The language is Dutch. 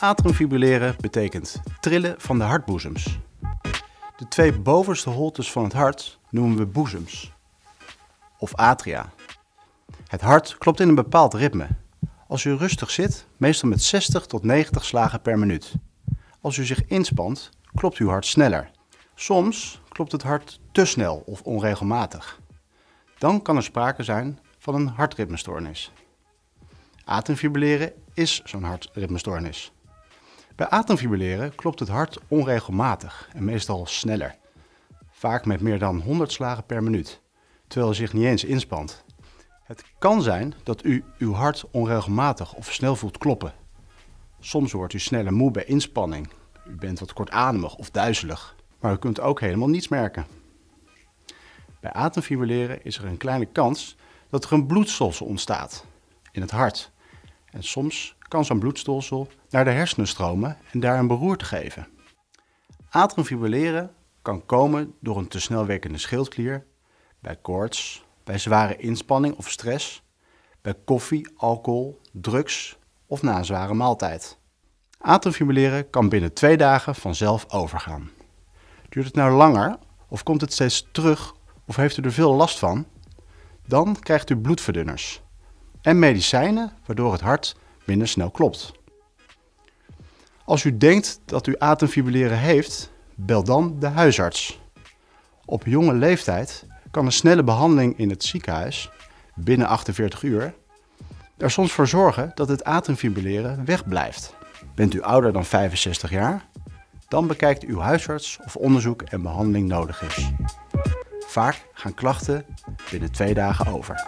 Atriumfibrilleren betekent trillen van de hartboezems. De twee bovenste holtes van het hart noemen we boezems of atria. Het hart klopt in een bepaald ritme. Als u rustig zit, meestal met 60 tot 90 slagen per minuut. Als u zich inspant, klopt uw hart sneller. Soms klopt het hart te snel of onregelmatig. Dan kan er sprake zijn van een hartritmestoornis. Atriumfibrilleren is zo'n hartritmestoornis. Bij atriumfibrilleren klopt het hart onregelmatig en meestal sneller. Vaak met meer dan 100 slagen per minuut, terwijl hij zich niet eens inspant. Het kan zijn dat u uw hart onregelmatig of snel voelt kloppen. Soms wordt u sneller moe bij inspanning. U bent wat kortademig of duizelig, maar u kunt ook helemaal niets merken. Bij atriumfibrilleren is er een kleine kans dat er een bloedstolsel ontstaat in het hart. En soms kan zo'n bloedstolsel naar de hersenen stromen en daar een beroerte geven. Atriumfibrilleren kan komen door een te snel werkende schildklier, bij koorts, bij zware inspanning of stress, bij koffie, alcohol, drugs of na een zware maaltijd. Atriumfibrilleren kan binnen twee dagen vanzelf overgaan. Duurt het nou langer of komt het steeds terug of heeft u er veel last van? Dan krijgt u bloedverdunners en medicijnen waardoor het hart minder snel klopt. Als u denkt dat u atriumfibrilleren heeft, bel dan de huisarts. Op jonge leeftijd kan een snelle behandeling in het ziekenhuis, binnen 48 uur, er soms voor zorgen dat het atriumfibrilleren wegblijft. Bent u ouder dan 65 jaar? Dan bekijkt uw huisarts of onderzoek en behandeling nodig is. Vaak gaan klachten binnen twee dagen over.